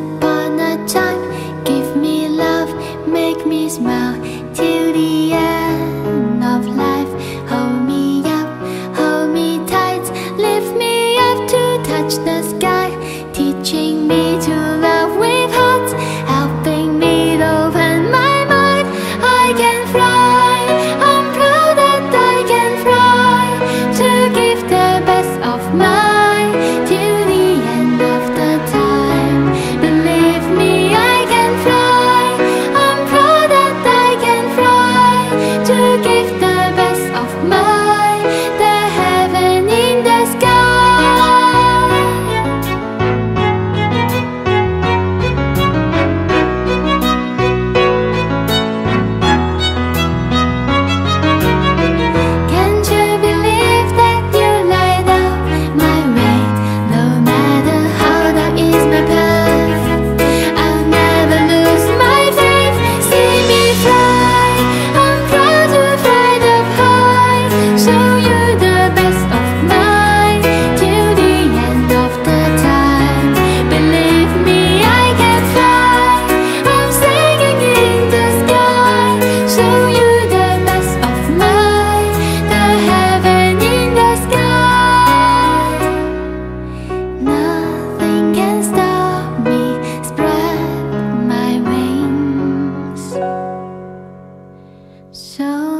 upon a time. Give me love, make me smile. So